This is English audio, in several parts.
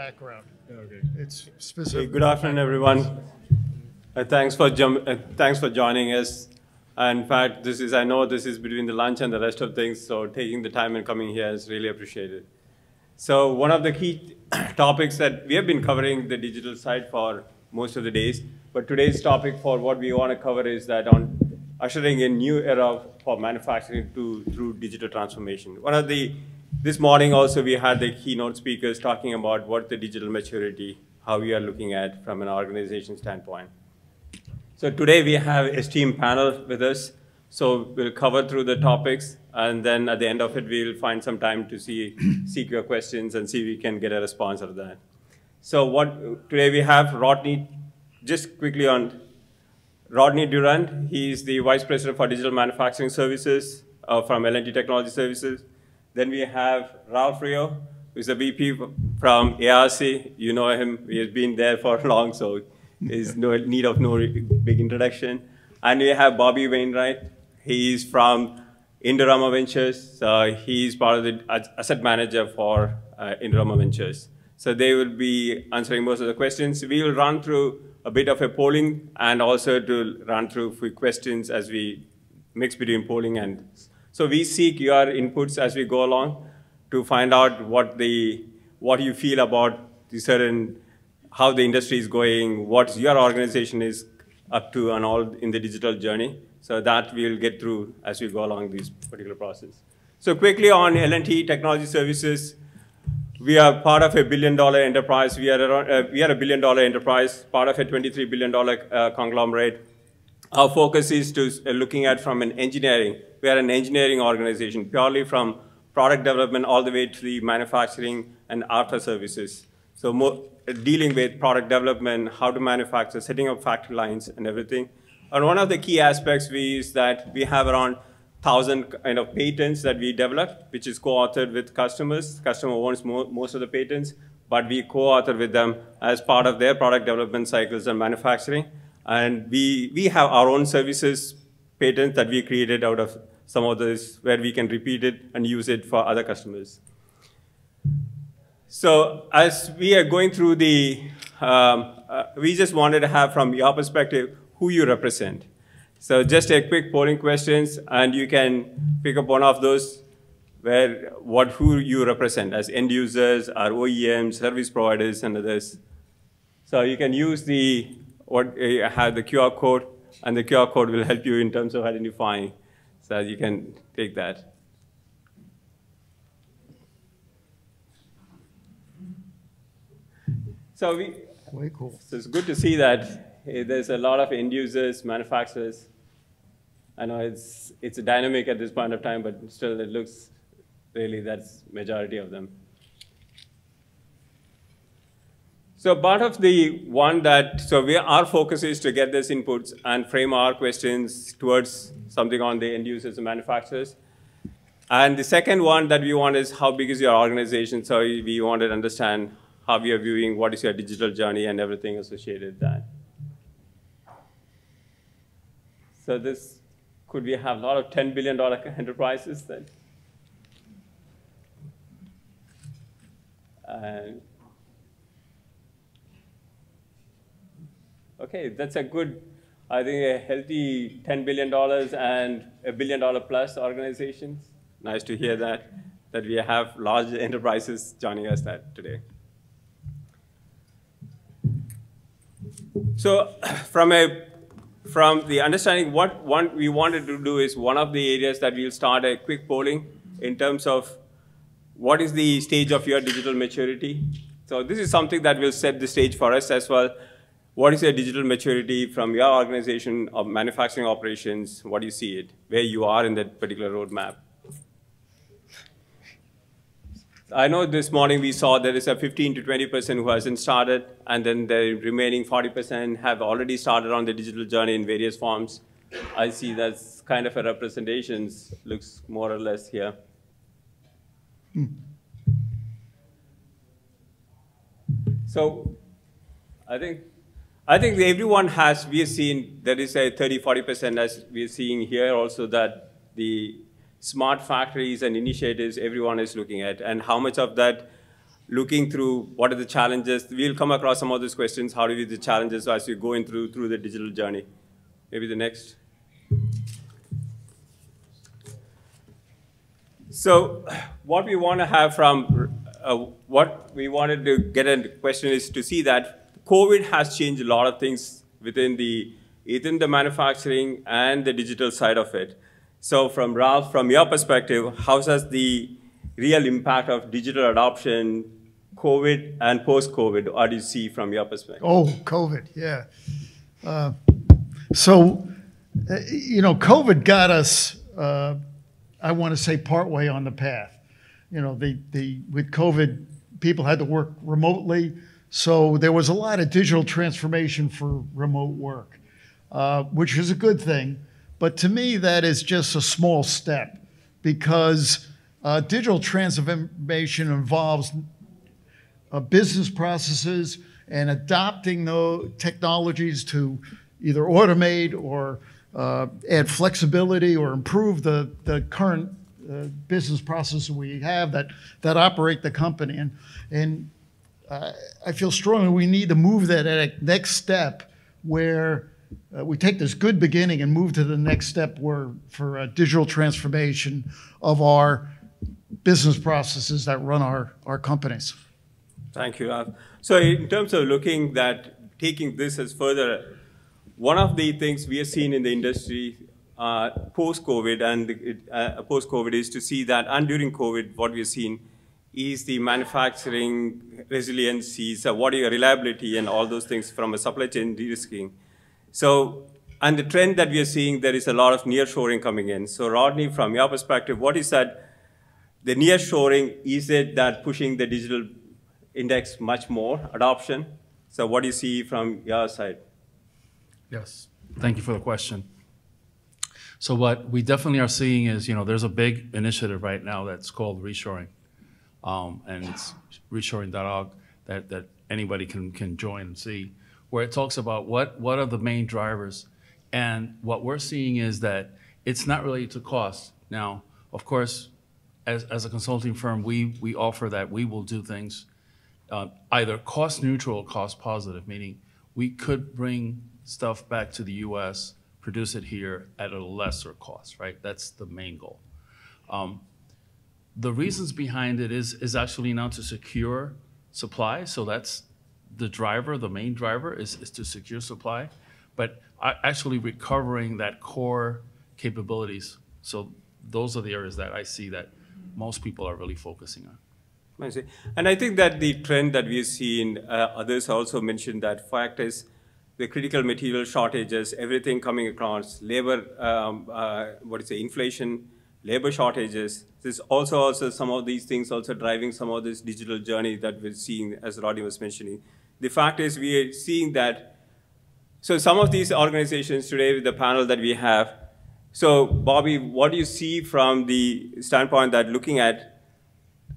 background. Okay. It's Hey, good afternoon, everyone. Uh, thanks for jum- uh, thanks for joining us. And in fact, this is I know this is between the lunch and the rest of things, so taking the time and coming here is really appreciated. So one of the key topics that we have been covering the digital side for most of the days, but today's topic for what we want to cover is that on ushering a new era for manufacturing to, through digital transformation. One of the this morning also we had the keynote speakers talking about what the digital maturity, how we are looking at from an organization standpoint. So today we have esteemed panel with us. So we'll cover through the topics, and then at the end of it, we'll find some time to see, seek your questions and see if we can get a response out of that. So what today we have Rodney, just quickly on Rodney Durand. He's the Vice President for Digital Manufacturing Services uh, from L&T Technology Services. Then we have Ralph Rio, who's the VP from ARC. You know him. He has been there for long, so there's no need of no big introduction. And we have Bobby Wainwright. He's from Indorama Ventures. Uh, he's part of the asset manager for uh, Indorama Ventures. So they will be answering most of the questions. We will run through a bit of a polling and also to run through few questions as we mix between polling and. So we seek your inputs as we go along to find out what the what you feel about the certain how the industry is going, what your organization is up to, and all in the digital journey. So that we'll get through as we go along this particular process. So quickly on L&T Technology Services, we are part of a billion dollar enterprise. We are, around, uh, we are a billion dollar enterprise, part of a $23 billion uh, conglomerate. Our focus is to uh, looking at from an engineering. We are an engineering organization, purely from product development all the way to the manufacturing and after services. So more, dealing with product development, how to manufacture, setting up factory lines and everything. And one of the key aspects we is that we have around thousand kind of patents that we develop, which is co-authored with customers. Customer owns mo most of the patents, but we co-author with them as part of their product development cycles and manufacturing. And we, we have our own services patents that we created out of some of this where we can repeat it and use it for other customers. So as we are going through the, um, uh, we just wanted to have from your perspective who you represent. So just a quick polling questions, and you can pick up one of those where what who you represent as end users, or OEMs, service providers, and others. So you can use the what uh, have the QR code, and the QR code will help you in terms of identifying. So you can take that. So we, Way cool. so it's good to see that eh, there's a lot of end users, manufacturers. I know it's it's a dynamic at this point of time, but still it looks really that's majority of them. So part of the one that so we our focus is to get these inputs and frame our questions towards something on the end users and manufacturers. And the second one that we want is how big is your organization? So we wanted to understand how we are viewing what is your digital journey and everything associated with that. So this, could we have a lot of $10 billion enterprises then? And okay, that's a good, I think a healthy $10 billion and a billion dollar plus organizations. Nice to hear that, that we have large enterprises joining us that today. So from a from the understanding what one we wanted to do is one of the areas that we'll start a quick polling in terms of what is the stage of your digital maturity. So this is something that will set the stage for us as well. What is your digital maturity from your organization of manufacturing operations? What do you see it? Where you are in that particular roadmap? I know this morning we saw there is a 15 to 20% who hasn't started, and then the remaining 40% have already started on the digital journey in various forms. I see that's kind of a representation, looks more or less here. Hmm. So I think I think everyone has, we have seen there is a 30, 40% as we are seeing here also that the smart factories and initiatives everyone is looking at and how much of that looking through what are the challenges. We'll come across some of these questions. How do we the challenges as we go in through through the digital journey? Maybe the next. So, what we want to have from uh, what we wanted to get a question is to see that COVID has changed a lot of things within the within the manufacturing and the digital side of it. So, from Ralph, from your perspective, how does the real impact of digital adoption COVID and post-COVID? What do you see from your perspective? Oh, COVID, yeah. Uh, so, uh, you know, COVID got us, uh, I want to say, partway on the path. You know, the, the, with COVID, people had to work remotely. So there was a lot of digital transformation for remote work, uh, which is a good thing. But to me, that is just a small step because uh, digital transformation involves uh, business processes and adopting those technologies to either automate or uh, add flexibility or improve the, the current uh, business processes we have that, that operate the company. And, and uh, I feel strongly we need to move that at a next step where uh, we take this good beginning and move to the next step where for a digital transformation of our business processes that run our, our companies. Thank you. So in terms of looking that, taking this as further, one of the things we have seen in the industry uh, post-COVID and uh, post-COVID is to see that, and during COVID, what we've seen is the manufacturing resiliency, so what are your reliability and all those things from a supply chain de-risking. So, and the trend that we are seeing, there is a lot of nearshoring coming in. So Rodney, from your perspective, what is that, the nearshoring, is it that pushing the digital index much more adoption. So what do you see from your side? Yes, thank you for the question. So what we definitely are seeing is, you know, there's a big initiative right now that's called reshoring, um, and it's reshoring.org that, that anybody can, can join and see, where it talks about what, what are the main drivers. And what we're seeing is that it's not related to cost. Now, of course, as, as a consulting firm, we, we offer that we will do things uh, either cost neutral or cost positive, meaning we could bring stuff back to the US, produce it here at a lesser cost, right? That's the main goal. Um, the reasons behind it is, is actually now to secure supply. So that's the driver, the main driver is, is to secure supply, but actually recovering that core capabilities. So those are the areas that I see that most people are really focusing on. I see. And I think that the trend that we've seen, uh, others also mentioned that fact is the critical material shortages, everything coming across, labor, um, uh, what is the inflation, labor shortages. There's also also some of these things also driving some of this digital journey that we're seeing, as Rodney was mentioning. The fact is we are seeing that, so some of these organizations today with the panel that we have, so Bobby, what do you see from the standpoint that looking at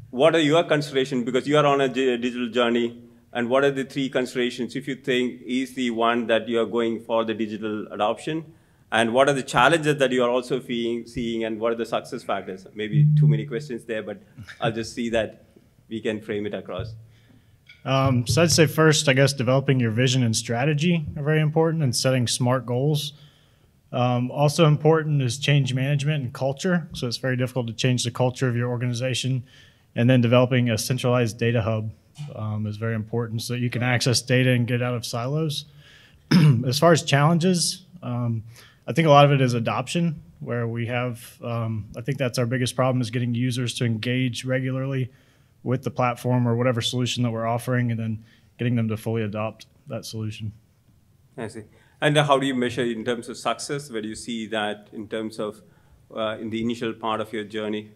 what are your considerations? Because you are on a digital journey, and what are the three considerations if you think is the one that you are going for the digital adoption? And what are the challenges that you are also seeing, and what are the success factors? Maybe too many questions there, but I'll just see that we can frame it across. Um, so I'd say first, I guess developing your vision and strategy are very important, and setting smart goals. Um, also important is change management and culture. So it's very difficult to change the culture of your organization and then developing a centralized data hub um, is very important so that you can access data and get out of silos. as far as challenges, um, I think a lot of it is adoption, where we have, um, I think that's our biggest problem is getting users to engage regularly with the platform or whatever solution that we're offering and then getting them to fully adopt that solution. I see. And how do you measure in terms of success? Where do you see that in terms of uh, in the initial part of your journey?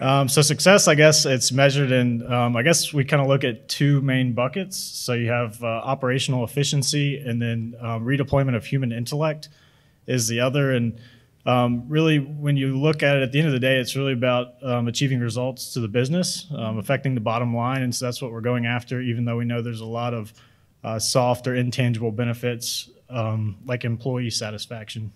Um, so success, I guess it's measured in, um, I guess we kind of look at two main buckets. So you have uh, operational efficiency and then um, redeployment of human intellect is the other. And um, really, when you look at it at the end of the day, it's really about um, achieving results to the business, um, affecting the bottom line. And so that's what we're going after, even though we know there's a lot of uh, soft or intangible benefits like employee satisfaction.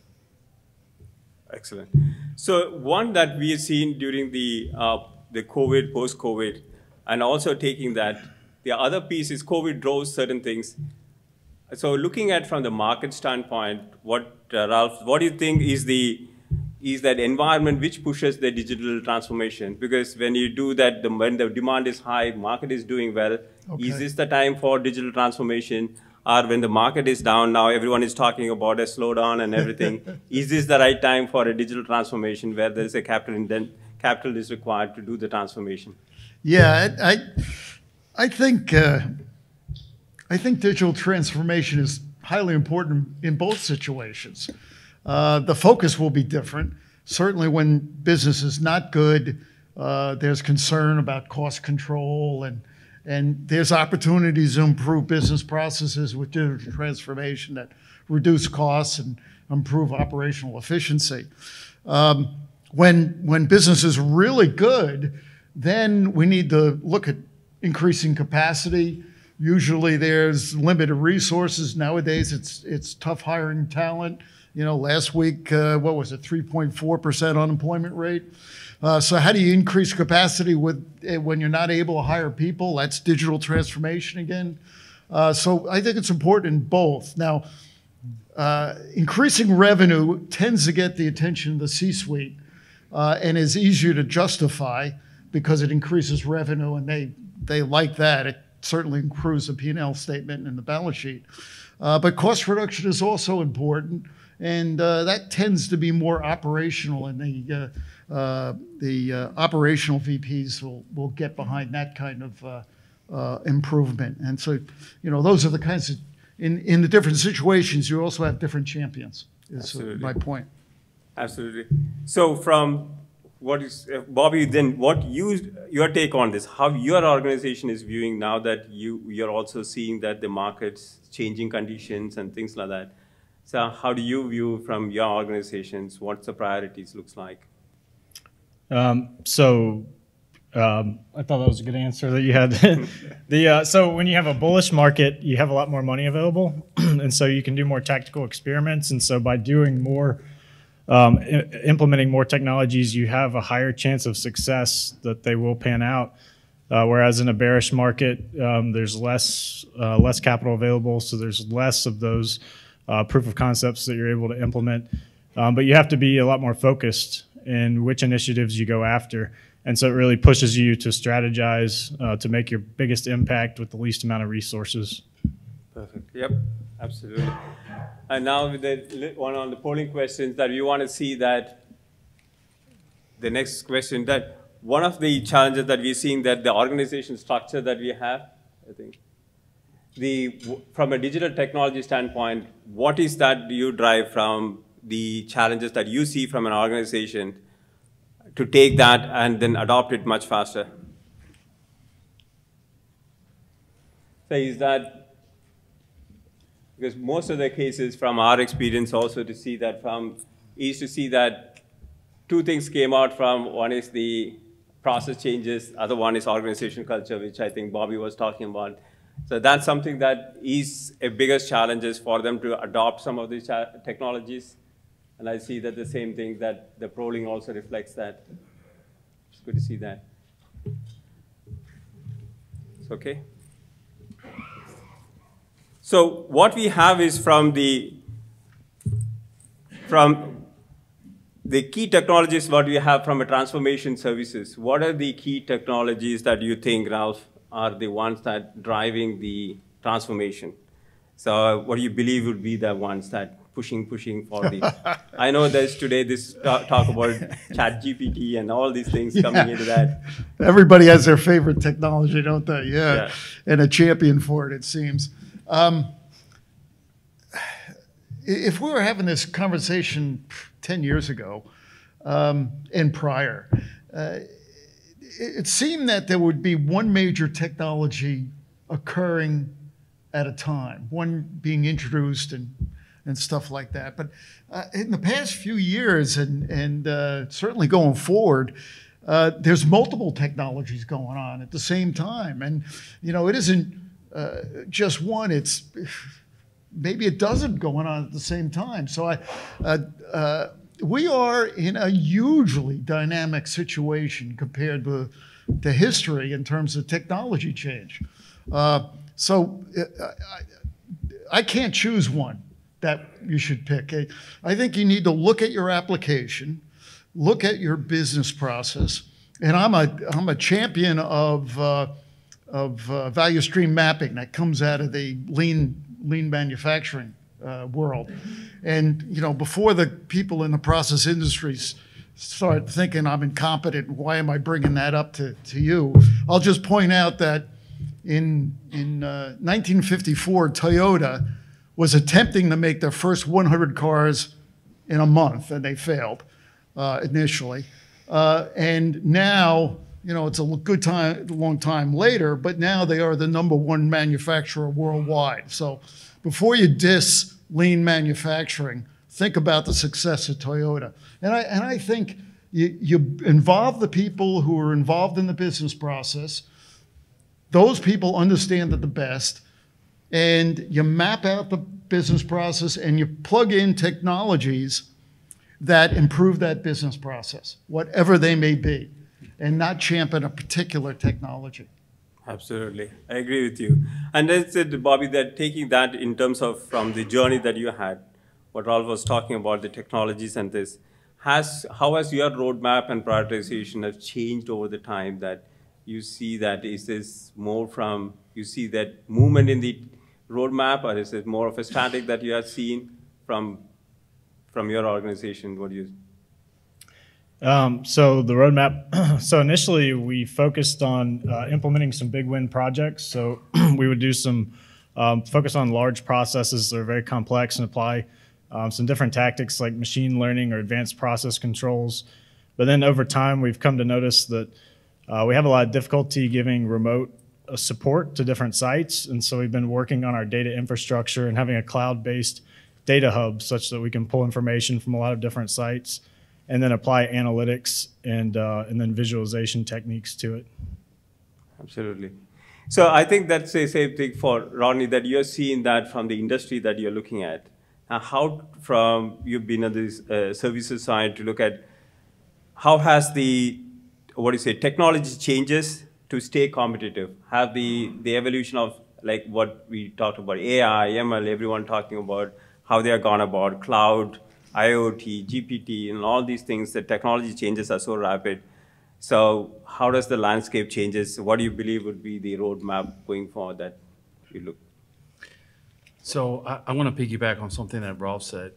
Excellent. So one that we have seen during the uh, the COVID, post-COVID, and also taking that. The other piece is COVID drove certain things. So looking at from the market standpoint, what uh, Ralph, what do you think is the is that environment which pushes the digital transformation? Because when you do that, the, when the demand is high, market is doing well. Okay. Is this the time for digital transformation? Or when the market is down now, everyone is talking about a slowdown and everything. is this the right time for a digital transformation where there is a capital indent, capital is required to do the transformation? Yeah, I, I, I think uh, I think digital transformation is highly important in both situations. Uh, the focus will be different. Certainly, when business is not good, uh, there's concern about cost control and and there's opportunities to improve business processes with digital transformation that reduce costs and improve operational efficiency. Um, when when business is really good, then we need to look at increasing capacity. Usually, there's limited resources nowadays. It's it's tough hiring talent. You know, last week, uh, what was it, 3.4% unemployment rate? Uh, so, how do you increase capacity with eh, when you're not able to hire people? That's digital transformation again. Uh, so, I think it's important in both. Now, uh, increasing revenue tends to get the attention of the C-suite uh, and is easier to justify because it increases revenue and they they like that. It certainly improves the P&L statement and the balance sheet. Uh, but cost reduction is also important and uh, that tends to be more operational, and the uh, uh, the uh, operational VPs will will get behind that kind of uh, uh, improvement. And so, you know, those are the kinds of in in the different situations. You also have different champions. Is Absolutely. my point. Absolutely. So from what is uh, Bobby? Then what you your take on this? How your organization is viewing now that you you're also seeing that the market's changing conditions and things like that. So how do you view from your organizations what the priorities looks like? Um, so um, I thought that was a good answer that you had. the uh, so when you have a bullish market, you have a lot more money available, and so you can do more tactical experiments. And so by doing more, um, implementing more technologies, you have a higher chance of success that they will pan out. Uh, whereas in a bearish market, um, there's less uh, less capital available, so there's less of those uh, proof of concepts that you're able to implement. Um, but you have to be a lot more focused in which initiatives you go after. And so it really pushes you to strategize uh, to make your biggest impact with the least amount of resources. Perfect. Yep, absolutely. And now with the one on the polling questions that we want to see that the next question that one of the challenges that we're seeing that the organization structure that we have, I think, the from a digital technology standpoint, what is that do you drive from the challenges that you see from an organization to take that and then adopt it much faster? So is that because most of the cases from our experience also to see that from is to see that two things came out from one is the process changes, other one is organization culture, which I think Bobby was talking about. So that's something that is a biggest challenges for them to adopt some of these technologies. And I see that the same thing that the polling also reflects that. It's good to see that. It's okay. So what we have is from the from the key technologies what we have from a transformation services. What are the key technologies that you think, Ralph, are the ones that driving the transformation? So what do you believe would be the ones that pushing, pushing for the? I know there's today this talk, about Chat GPT and all these things coming into that. Everybody has their favorite technology, don't they? Yeah, Yeah. and a champion for it, it seems. Um, if we were having this conversation 10 years ago um, and prior, uh, it, seemed that there would be one major technology occurring at a time, one being introduced and, and stuff like that. But uh, in the past few years, and, and uh, certainly going forward, uh, there's multiple technologies going on at the same time. And, you know, it isn't uh, just one, it's maybe a dozen going on at the same time. So I, uh, uh, we are in a hugely dynamic situation compared to to history in terms of technology change. Uh, so uh, I, I can't choose one that you should pick. I- think you need to look at your application, look at your business process, and I'm a I'm a champion of uh, of uh, value stream mapping that comes out of the lean lean manufacturing uh, world. And you know, before the people in the process industries start thinking I'm incompetent, why am I bringing that up to, to you? I'll just point out that in in uh, 1954, Toyota was attempting to make their first 100 cars in a month, and they failed uh, initially. Uh, and now, you know, it's a good time, a long time later, but now they are the number one manufacturer worldwide. So before you diss lean manufacturing, think about the success of Toyota. And I, and I think you, you involve the people who are involved in the business process. Those people understand it the best. And you map out the business process and you plug in technologies that improve that business process, whatever they may be, and not champion a particular technology. Absolutely, I agree with you. And as said, Bobby, that taking that in terms of from the journey that you had, what Ralph was talking about, the technologies and this, has how has your roadmap and prioritization have changed over the time that you see that is this more from you see that movement in the roadmap or is it more of a static that you have seen from from your organization? What do you Um, so the roadmap. so initially, we focused on uh, implementing some big win projects. So we would do some um, focus on large processes that are very complex and apply um, some different tactics like machine learning or advanced process controls. But then over time, we've come to notice that uh, we have a lot of difficulty giving remote uh, support to different sites, and so we've been working on our data infrastructure and having a cloud-based data hub such that we can pull information from a lot of different sites and then apply analytics and uh, and then visualization techniques to it. Absolutely. So I think that's the same thing for Rodney that you're seeing that from the industry that you're looking at. Now, how from you've been on this uh, services side to look at how has the what do you say technology changes to stay competitive? Have the the evolution of like what we talked about AI, ML, everyone talking about how they are gone about cloud, IoT, GPT, and all these things. The technology changes are so rapid. So how does the landscape changes? What do you believe would be the roadmap going forward that you look? So I, I want to piggyback on something that Ralph said.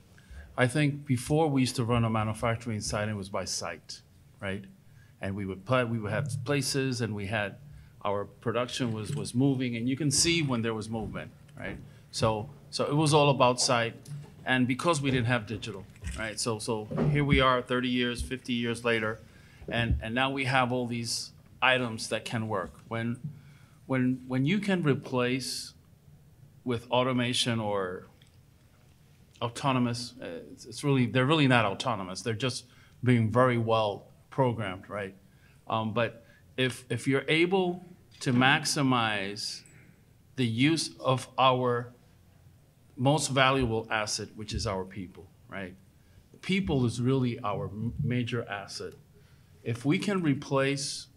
I think before we used to run a manufacturing site, it was by site, right? And we would play, we would have places, and we had our production was was moving, and you can see when there was movement, right? So so it was all about site, and because we didn't have digital, right? So so here we are, 30 years, 50 years later, and and now we have all these items that can work. When when when you can replace with automation or autonomous, uh, it's, it's really they're really not autonomous. They're just being very well programmed, right? Um, but if if you're able to maximize the use of our most valuable asset, which is our people, right? People is really our major asset. If we can replace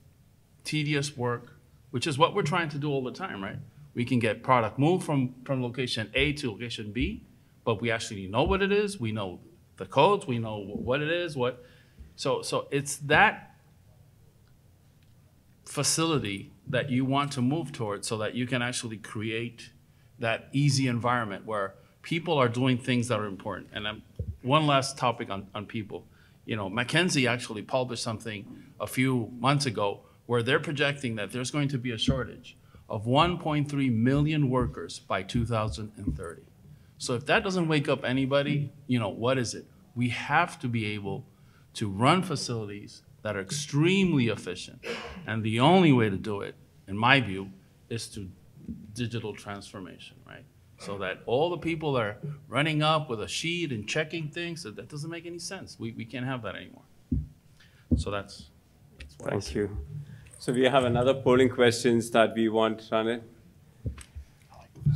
tedious work, which is what we're trying to do all the time, right? We can get product moved from, from location A to location B, but we actually know what it is. We know the codes. We know what it is. What, so so it's that facility that you want to move towards, so that you can actually create that easy environment where people are doing things that are important. And I'm, one last topic on, on people. You know, McKinsey actually published something a few months ago where they're projecting that there's going to be a shortage of 1.3 million workers by 2030. So if that doesn't wake up anybody, you know, what is it? We have to be able to run facilities that are extremely efficient. And the only way to do it, in my view, is to digital transformation, right? So that all the people are running up with a sheet and checking things, that, that doesn't make any sense. We, we can't have that anymore. So that's, that's what I Thank you. So we have another polling questions that we want to run it.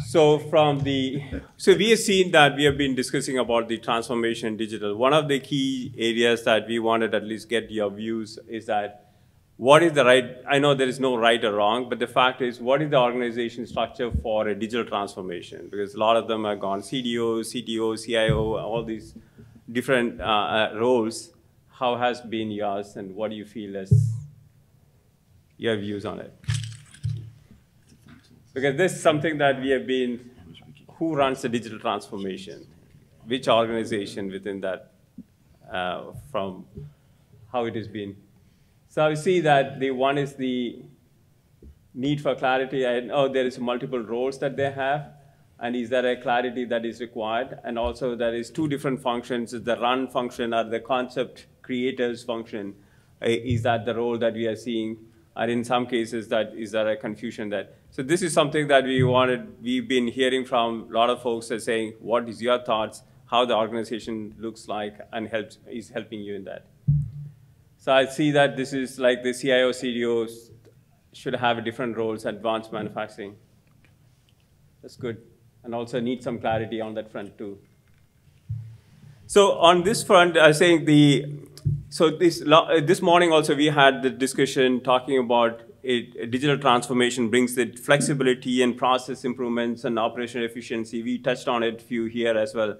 So from the, so we have seen that we have been discussing about the transformation digital. One of the key areas that we wanted at least get your views is that what is the right, I know there is no right or wrong, but the fact is, what is the organization structure for a digital transformation? Because a lot of them are gone CDO, CTO, CIO, all these different uh, uh, roles. How has been yours, and what do you feel as your views on it? Because this is something that we have been, who runs the digital transformation? Which organization within that, uh, from how it has been? So I see that the one is the need for clarity. I know there is multiple roles that they have, and is there a clarity that is required? And also there is two different functions, the run function or the concept creators function. Uh, Is that the role that we are seeing? Or in some cases, that is there a confusion that? So this is something that we wanted, we've been hearing from a lot of folks that saying, what is your thoughts, how the organization looks like and helps, is helping you in that? So I see that this is like the CIO, CDOs should have different roles, advanced manufacturing. That's good. And also need some clarity on that front too. So on this front, I think the, so this, this morning also we had the discussion talking about it, digital transformation brings the flexibility and process improvements and operational efficiency. We touched on it a few here as well.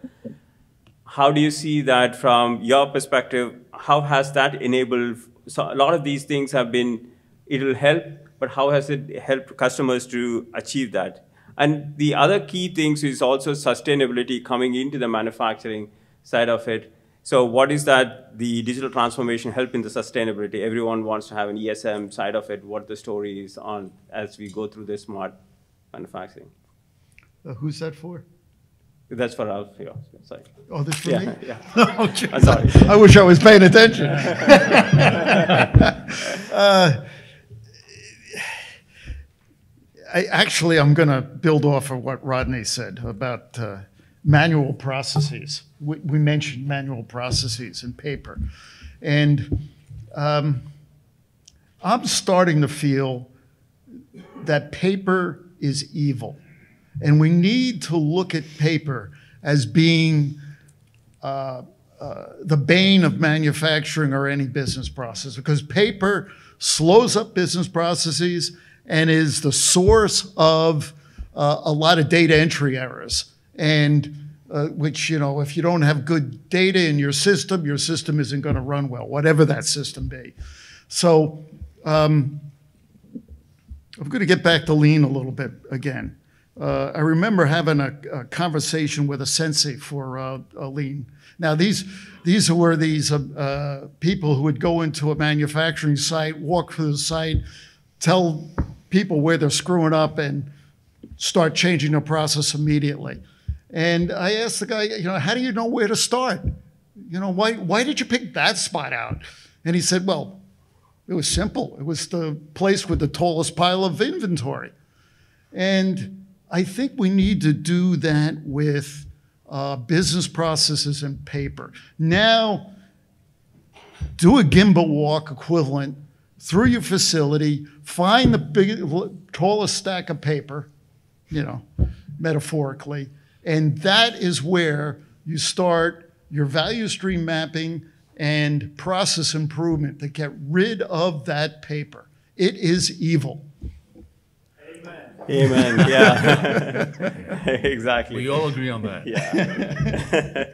How do you see that from your perspective? How has that enabled? So a lot of these things have been, it'll help, but how has it helped customers to achieve that? And the other key things is also sustainability coming into the manufacturing side of it. So what is that the digital transformation help in the sustainability? Everyone wants to have an ESM side of it, what the story is on as we go through this smart manufacturing. Uh, Who's that for? That's for Ralph, yeah, sorry. Oh, this for Yeah, me? yeah. Oh. I'm sorry. I wish I was paying attention. Uh, I, actually, I'm going to build off of what Rodney said about uh, manual processes. We, we mentioned manual processes and paper. And um, I'm starting to feel that paper is evil. And we need to look at paper as being uh, uh, the bane of manufacturing or any business process because paper slows up business processes and is the source of uh, a lot of data entry errors. And uh, which, you know, if you don't have good data in your system, your system isn't going to run well, whatever that system be. So um, I'm going to get back to lean a little bit again. Uh, I remember having a, a conversation with a sensei for uh, a lean. Now these these were these uh, uh, people who would go into a manufacturing site, walk through the site, tell people where they're screwing up, and start changing the process immediately. And I asked the guy, you know, how do you know where to start? You know, why why did you pick that spot out? And he said, well, it was simple. It was the place with the tallest pile of inventory. And I think we need to do that with uh, business processes and paper. Now, do a gemba walk equivalent through your facility, find the big, tallest stack of paper, you know, metaphorically, and that is where you start your value stream mapping and process improvement to get rid of that paper. It is evil. Amen, yeah. exactly. We all agree on that. Yeah.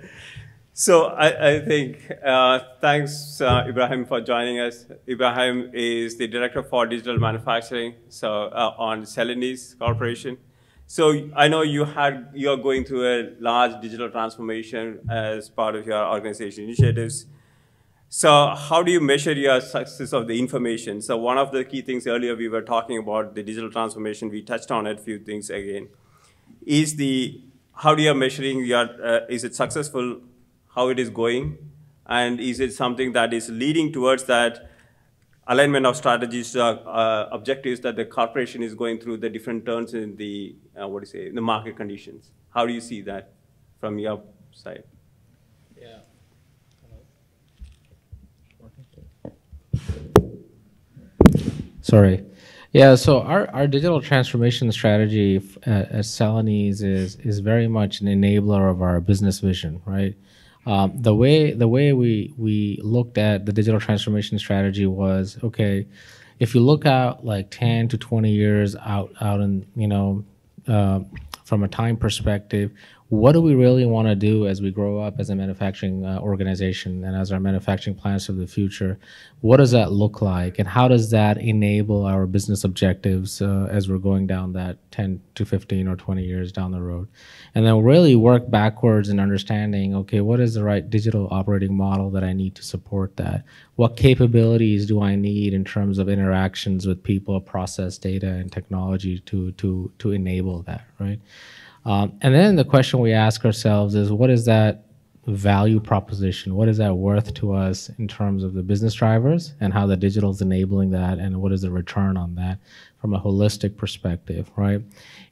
so I, I think uh, thanks uh, Ibrahim for joining us. Ibrahim is the director for digital manufacturing so uh, on Celanese Corporation. So I know you had you are going through a large digital transformation as part of your organization initiatives. So how do you measure your success of the information? So one of the key things earlier we were talking about the digital transformation. We touched on it. Few things again. Is the how do you measuring your uh, is it successful? How it is going, and is it something that is leading towards that alignment of strategies, uh, uh, objectives that the corporation is going through the different turns in the uh, what do you say the market conditions? How do you see that from your side? Sorry. Yeah, so our, our digital transformation strategy at, at Celanese is, is very much an enabler of our business vision, right? Um, the way the way we we looked at the digital transformation strategy was okay. If you look out like ten to twenty years out out in you know uh, from a time perspective, what do we really want to do as we grow up as a manufacturing uh, organization and as our manufacturing plans for the future? What does that look like, and how does that enable our business objectives uh, as we're going down that 10 to 15 or 20 years down the road? And then really work backwards in understanding, okay, what is the right digital operating model that I need to support that? What capabilities do I need in terms of interactions with people, process, data, and technology to to to enable that, right? Um, and then the question we ask ourselves is what is that value proposition? What is that worth to us in terms of the business drivers and how the digital is enabling that and what is the return on that from a holistic perspective, right?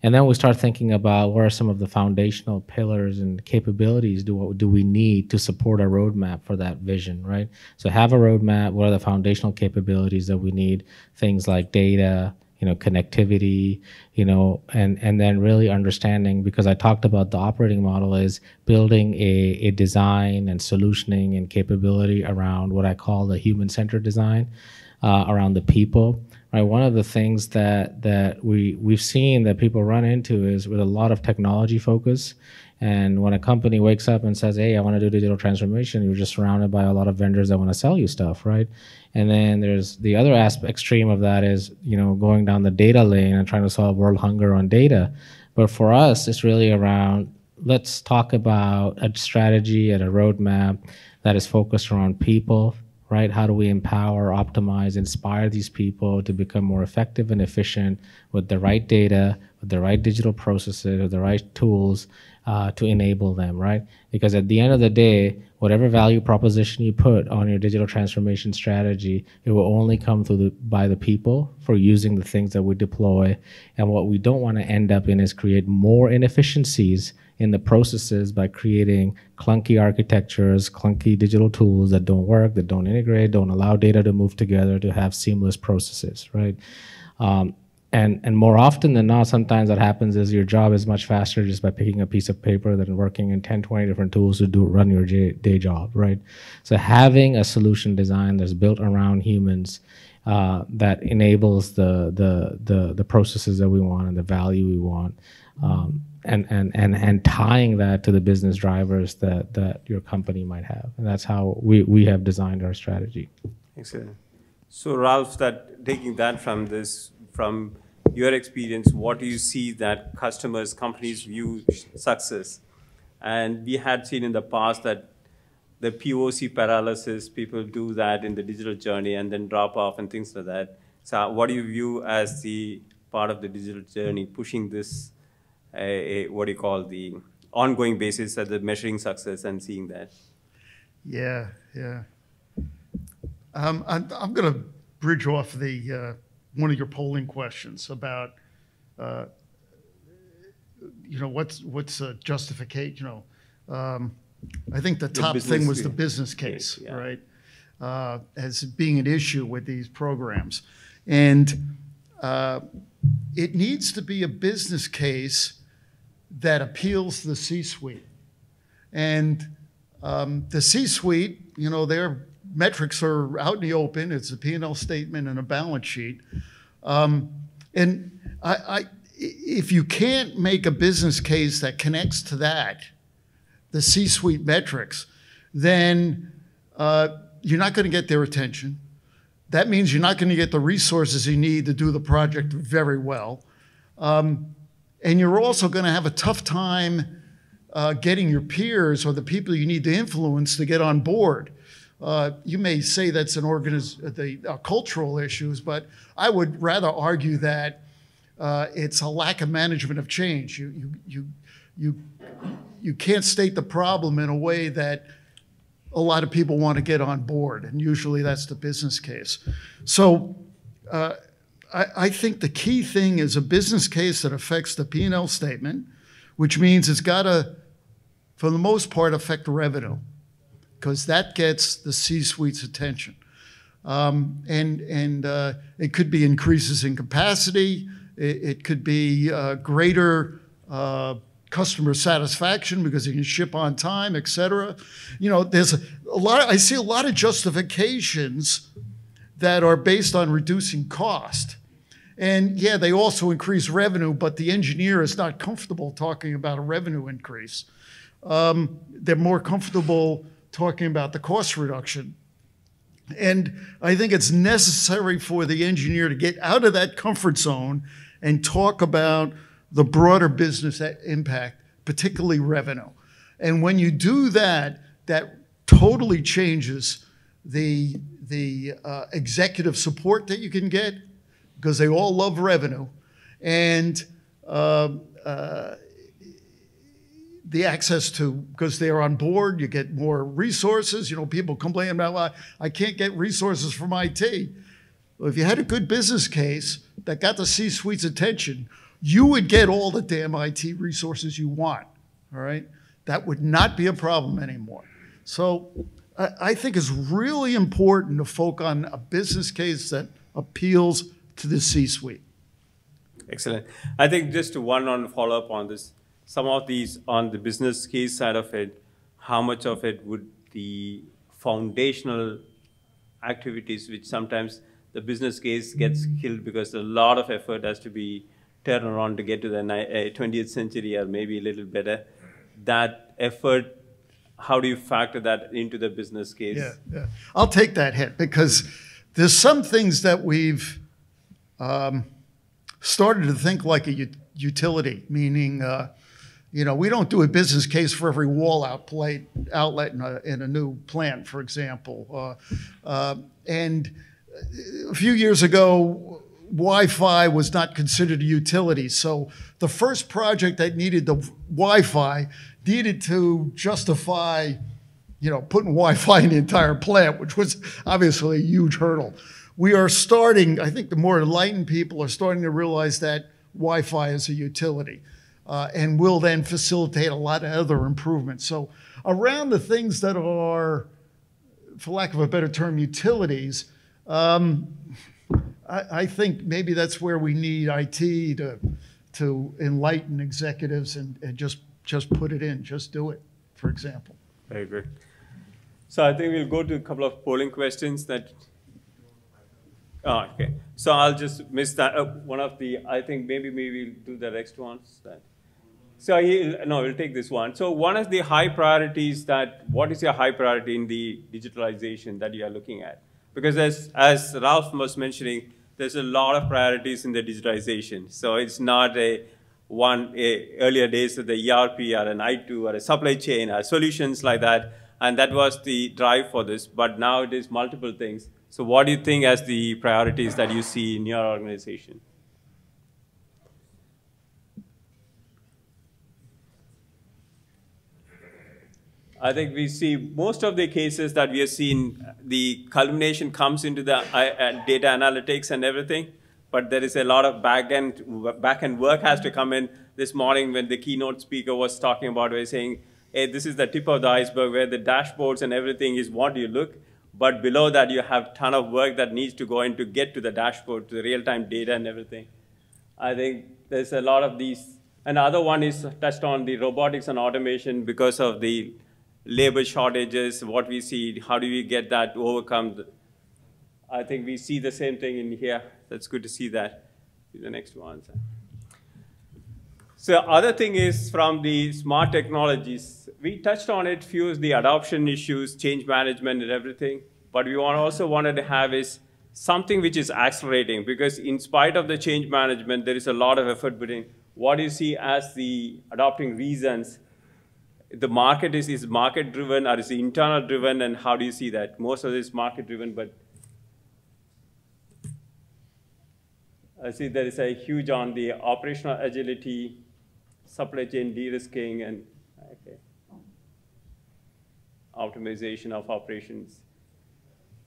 And then we start thinking about what are some of the foundational pillars and capabilities do, do we need to support a roadmap for that vision, right? So have a roadmap, what are the foundational capabilities that we need? Things like data, you know connectivity you know and and then really understanding because i talked about the operating model is building a, a design and solutioning and capability around what i call the human centered design uh, around the people right one of the things that that we we've seen that people run into is with a lot of technology focus and when a company wakes up and says, "Hey, I want to do digital transformation," you're just surrounded by a lot of vendors that want to sell you stuff, right? And then there's the other aspect extreme of that is, you know, going down the data lane and trying to solve world hunger on data. But for us, it's really around let's talk about a strategy and a roadmap that is focused around people, right? How do we empower, optimize, inspire these people to become more effective and efficient with the right data, with the right digital processes, with the right tools, uh, to enable them, right? Because at the end of the day, whatever value proposition you put on your digital transformation strategy, it will only come through the, by the people for using the things that we deploy. And what we don't want to end up in is create more inefficiencies in the processes by creating clunky architectures, clunky digital tools that don't work, that don't integrate, don't allow data to move together to have seamless processes, right? Um, and and more often than not sometimes what happens is your job is much faster just by picking a piece of paper than working in 10 20 different tools to do run your day job right so having a solution design that's built around humans uh, that enables the, the the the processes that we want and the value we want um, and, and and and tying that to the business drivers that that your company might have and that's how we we have designed our strategy excellent so ralph that taking that from this from your experience, what do you see that customers, companies view success? And we had seen in the past that the POC paralysis, people do that in the digital journey and then drop off and things like that. So what do you view as the part of the digital journey, pushing this, a, what do you call the ongoing basis at the measuring success and seeing that? Yeah, yeah. Um, I'm, I'm going to bridge off the uh, one of your polling questions about, uh, you know, what's what's a justification? You know, um, I think the, the top thing was the business case, yeah. right, uh, as being an issue with these programs, and uh, it needs to be a business case that appeals the C-suite, and um, the C-suite, you know, they're metrics are out in the open. It's a P&L statement and a balance sheet. Um, and I, I, if you can't make a business case that connects to that, the C-suite metrics, then uh, you're not going to get their attention. That means you're not going to get the resources you need to do the project very well. Um, and you're also going to have a tough time uh, getting your peers or the people you need to influence to get on board. Uh, you may say that's an organiz- the uh, cultural issues, but I would rather argue that uh, it's a lack of management of change. You, you, you, you, you can't state the problem in a way that a lot of people want to get on board, and usually that's the business case. So uh, I, I think the key thing is a business case that affects the P&L statement, which means it's got to, for the most part, affect revenue because that gets the C-suite's attention. Um, and and uh, it could be increases in capacity. It, it could be uh, greater uh, customer satisfaction because you can ship on time, et cetera. You know, there's a, a lot, I see a lot of justifications that are based on reducing cost. And yeah, they also increase revenue, but the engineer is not comfortable talking about a revenue increase. Um, they're more comfortable talking about the cost reduction. And I think it's necessary for the engineer to get out of that comfort zone and talk about the broader business impact, particularly revenue. And when you do that, that totally changes the, the uh, executive support that you can get because they all love revenue. And um, uh, the access to because they're on board you get more resources you know people complain about i can't get resources from it well, if you had a good business case that got the c-suite's attention you would get all the damn it resources you want all right? That would not be a problem anymore. So i, think it's really important to focus on a business case that appeals to the c-suite excellent i think just to one on follow-up on this some of these on the business case side of it, how much of it would the foundational activities, which sometimes the business case gets killed because a lot of effort has to be turned around to get to the 20th uh, century or maybe a little better. That effort, how do you factor that into the business case? Yeah, yeah. I'll take that hit because there's some things that we've um, started to think like a utility, meaning uh, you know, we don't do a business case for every wall outlet, outlet in a, in a new plant, for example. Uh, uh, and a few years ago, Wi-Fi was not considered a utility. So the first project that needed the Wi-Fi needed to justify, you know, putting Wi-Fi in the entire plant, which was obviously a huge hurdle. We are starting, I think the more enlightened people are starting to realize that Wi-Fi is a utility uh, and will then facilitate a lot of other improvements. So around the things that are, for lack of a better term, utilities, um, I, think maybe that's where we need IT to, to enlighten executives and, and just, just put it in, just do it, for example. Very good. So I think we'll go to a couple of polling questions that Oh, okay. So I'll just miss that. Uh, one of the, I think maybe maybe we'll do the next ones. So he, no, we'll take this one. So one of the high priorities that, what is your high priority in the digitalization that you are looking at? Because as, as Ralph was mentioning, there's a lot of priorities in the digitalization. So it's not a one, a, earlier days of the ERP or an I2 or a supply chain or solutions like that. And that was the drive for this. But now it is multiple things. So what do you think as the priorities that you see in your organization? I think we see most of the cases that we have seen, the culmination comes into the uh, data analytics and everything, but there is a lot of back-end back -end work has to come in. This morning when the keynote speaker was talking about, we saying, hey, this is the tip of the iceberg where the dashboards and everything is what you look, but below that you have ton of work that needs to go in to get to the dashboard, to the real-time data and everything. I think there's a lot of these. Another one is touched on the robotics and automation because of the labor shortages, what we see, how do we get that overcome? I think we see the same thing in here. That's good to see that. The next one. So other thing is from the smart technologies, we touched on it, few the adoption issues, change management and everything. But we also wanted to have is something which is accelerating because in spite of the change management, there is a lot of effort putting. What you see as the adopting reasons the market is, is market driven or is it internal driven and how do you see that? Most of this market driven, but I see there is a huge on the operational agility, supply chain de-risking and okay, optimization of operations.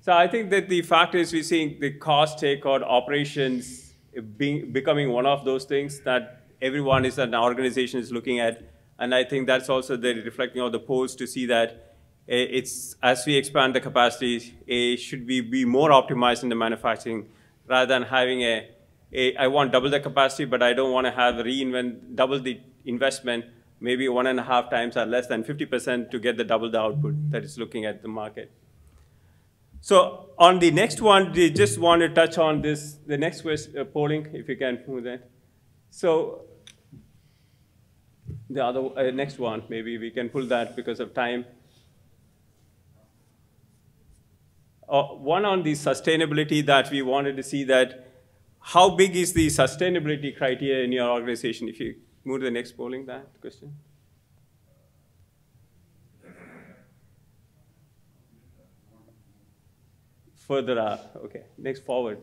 So I think that the fact is we're seeing the cost takeout operations being, becoming one of those things that everyone is an organization is looking at and I think that's also the reflecting of the polls to see that eh, it's as we expand the capacity, a, should we be more optimized in the manufacturing rather than having a, a I want double the capacity, but I don't want to have reinvent double the investment. maybe one and a half times or less than 50% to get the double the output that is looking at the market. So on the next one, we just want to touch on this, the next quest, uh, polling, if you can move that. So the other, uh, next one, maybe we can pull that because of time. Uh, one on the sustainability that we wanted to see that how big is the sustainability criteria in your organization? If you move to the next polling that question. Further up, okay, next forward.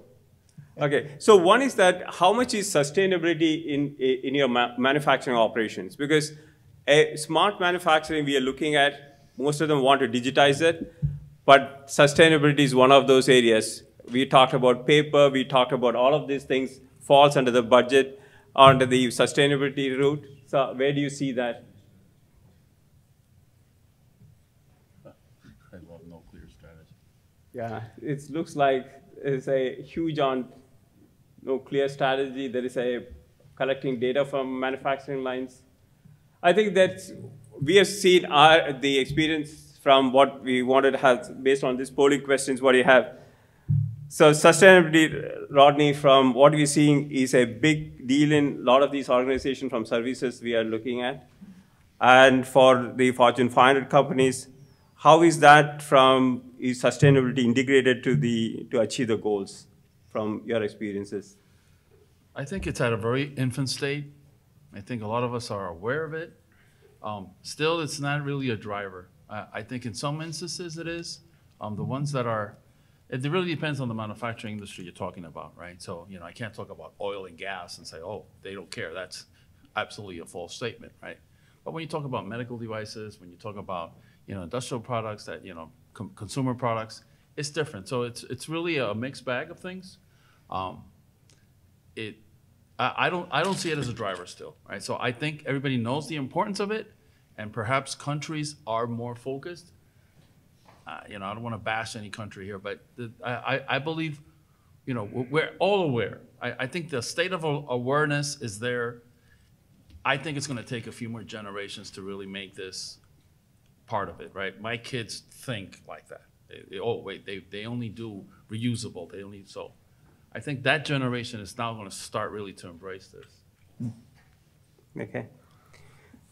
Okay, so one is that how much is sustainability in, in your ma manufacturing operations? Because a smart manufacturing we are looking at, most of them want to digitize it, but sustainability is one of those areas. We talked about paper, we talked about all of these things falls under the budget, under the sustainability route. So where do you see that? I love no clear strategy. Yeah, it looks like it's a huge on no clear strategy. There is a collecting data from manufacturing lines. I think that we have seen our the experience from what we wanted to have based on these polling questions. What you have? So sustainability, Rodney, from what we're seeing is a big deal in a lot of these organizations from services we are looking at. And for the Fortune 500 companies, how is that from is sustainability integrated to the to achieve the goals from your experiences? I think it's at a very infant state. I think a lot of us are aware of it. Um, still, it's not really a driver. I, I think in some instances it is. Um, the ones that are, it really depends on the manufacturing industry you're talking about, right? So, you know, I can't talk about oil and gas and say, oh, they don't care. That's absolutely a false statement, right? But when you talk about medical devices, when you talk about, you know, industrial products that, you know, com- consumer products, it's different. So it's, it's really a mixed bag of things. Um, it, I, don't, I don't see it as a driver still, right? So I think everybody knows the importance of it, and perhaps countries are more focused. Uh, you know, I don't want to bash any country here, but the, I, I, believe, you know, we're, we're all aware. I, I think the state of awareness is there. I think it's going to take a few more generations to really make this part of it, right? My kids think like that. They, they, oh, wait, they, they only do reusable. They only so. I think that generation is now going to start really to embrace this. Okay.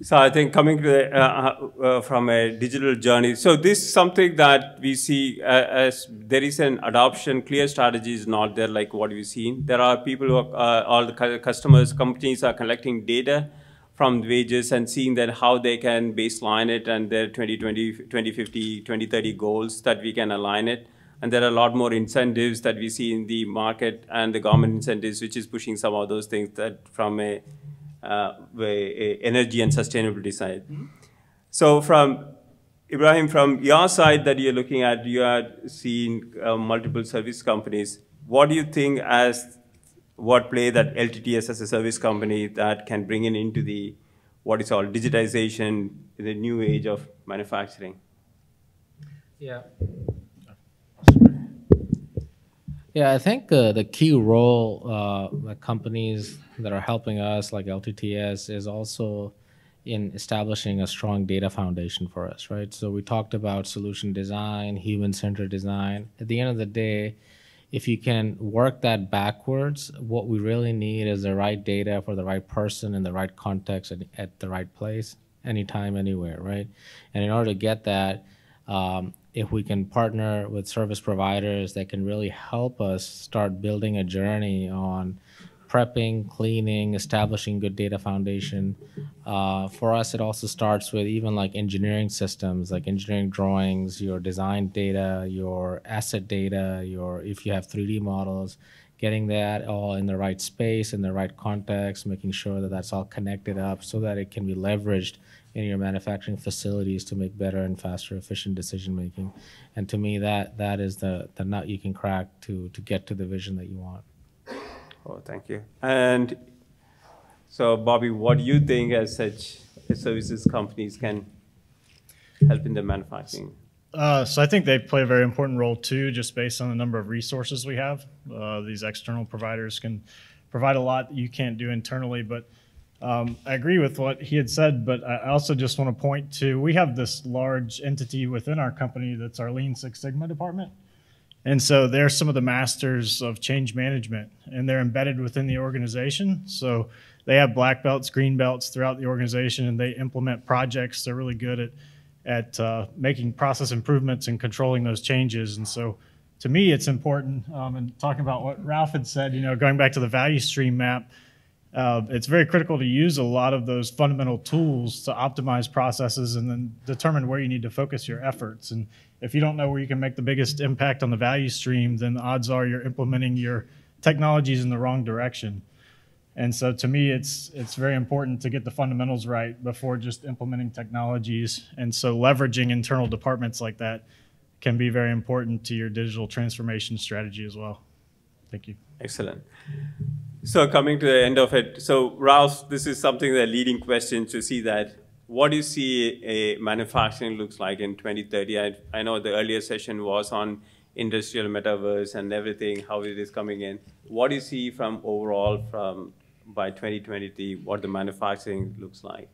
So I think coming to the, uh, uh, from a digital journey, so this is something that we see uh, as there is an adoption, clear strategy is not there like what we've seen. There are people who are, uh, all the customers, companies are collecting data from wages and seeing that how they can baseline it and their 2020, 2050, 2030 goals that we can align it. And there are a lot more incentives that we see in the market and the government incentives, which is pushing some of those things that from a uh, a- a energy and sustainability side. So from Ibrahim, from your side that you're looking at, you are seeing uh, multiple service companies. What do you think as what play that LTTS as a service company that can bring in into the what is called digitization in the new age of manufacturing? Yeah. Yeah, I think uh, the key role uh, companies that are helping us, like LTTS, is also in establishing a strong data foundation for us, right? So we talked about solution design, human-centered design. At the end of the day, if you can work that backwards, what we really need is the right data for the right person in the right context at, at the right place, anytime, anywhere, right? And in order to get that, um, if we can partner with service providers that can really help us start building a journey on prepping, cleaning, establishing good data foundation. Uh, for us, it also starts with even like engineering systems, like engineering drawings, your design data, your asset data, your if you have 3D models, getting that all in the right space, in the right context, making sure that that's all connected up so that it can be leveraged in your manufacturing facilities to make better and faster, efficient decision making. And to me, that that is the the nut you can crack to to get to the vision that you want. Oh, thank you. And so, Bobby, what do you think as such services companies can help in the manufacturing? Uh, so I think they play a very important role too, just based on the number of resources we have. Uh, these external providers can provide a lot that you can't do internally, but Um, I agree with what he had said, but I also just want to point to we have this large entity within our company that's our Lean Six Sigma department. And so they're some of the masters of change management, and they're embedded within the organization. So they have black belts, green belts throughout the organization, and they implement projects. They're really good at at uh, making process improvements and controlling those changes. And so, to me, it's important. Um, and talking about what Ralph had said, you know, going back to the value stream map, uh, it's very critical to use a lot of those fundamental tools to optimize processes and then determine where you need to focus your efforts. And if you don't know where you can make the biggest impact on the value stream, then the odds are you're implementing your technologies in the wrong direction. And so to me, it's it's very important to get the fundamentals right before just implementing technologies. And so leveraging internal departments like that can be very important to your digital transformation strategy as well. Thank you. Excellent. So coming to the end of it, so Ralph, this is something the leading question to see that. What do you see a manufacturing looks like in 2030? I, I know the earlier session was on industrial metaverse and everything, how it is coming in. What do you see from overall from by 2023 what the manufacturing looks like.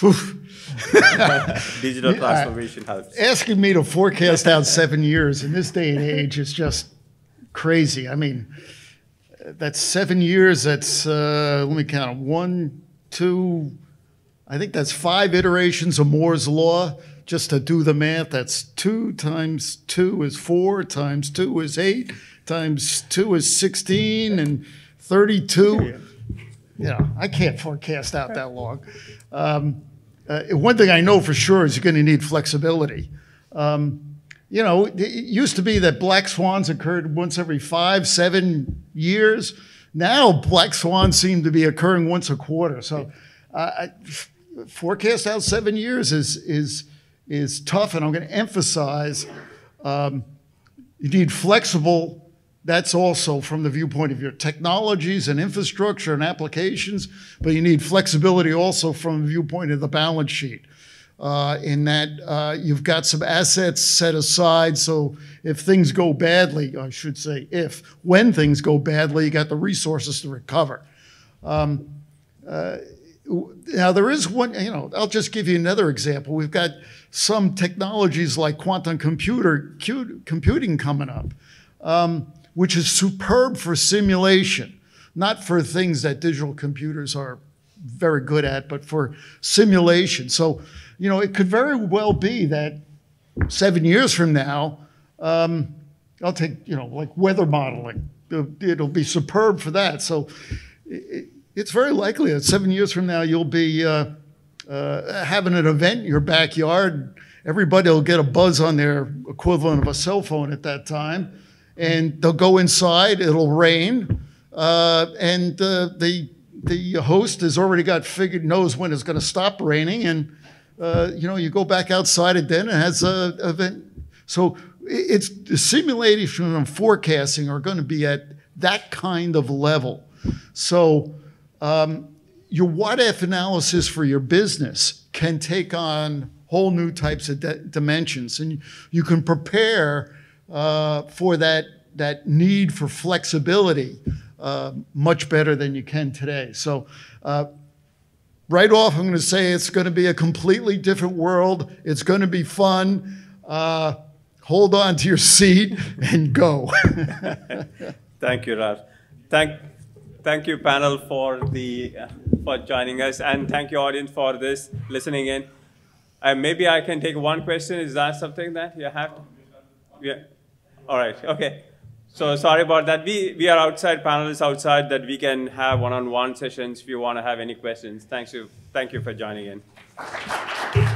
Digital transformation helps. Asking me to forecast out seven years in this day and age is just crazy. I mean, that's seven years. That's uh, let me count one, two. I think that's five iterations of Moore's law. Just to do the math, that's two times two is four times two is eight times two is sixteen and thirty-two Yeah, I can't forecast out that long. Um, uh, one thing I know for sure is you're going to need flexibility. Um, you know, it used to be that black swans occurred once every five, seven years. Now, black swans seem to be occurring once a quarter. So, uh, forecast out seven years is is is tough, and I'm going to emphasize um, you need flexible that's also from the viewpoint of your technologies and infrastructure and applications, but you need flexibility also from the viewpoint of the balance sheet. Uh, in that uh, you've got some assets set aside, so if things go badly, I should say if, when things go badly, you got the resources to recover. Um, uh, now there is one, you know, I'll just give you another example. We've got some technologies like quantum computer computing coming up. Um, which is superb for simulation, not for things that digital computers are very good at, but for simulation. So, you know, it could very well be that seven years from now, um, I'll take, you know, like weather modeling. It'll be superb for that. So it, it's very likely that seven years from now, you'll be uh, uh, having an event in your backyard. Everybody will get a buzz on their equivalent of a cell phone at that time and they'll go inside. It'll rain, uh, and uh, the the host has already got figured knows when it's going to stop raining, and uh, you know you go back outside and then it has a event. So it's the simulation and forecasting are going to be at that kind of level. So um, your what if analysis for your business can take on whole new types of dimensions, and you can prepare uh, for that, that need for flexibility uh, much better than you can today. So uh, right off, I'm going to say it's going to be a completely different world. It's going to be fun. Uh, hold on to your seat and go. thank you, Ralph. Thank, thank you, panel, for the uh, for joining us, and thank you, audience, for this listening in. Uh, maybe I can take one question. Is that something that you have? To? Yeah. All right. Okay. So sorry about that. We we are outside panelists outside that we can have one-on-one -on -one sessions if you want to have any questions. Thanks you. Thank you for joining in.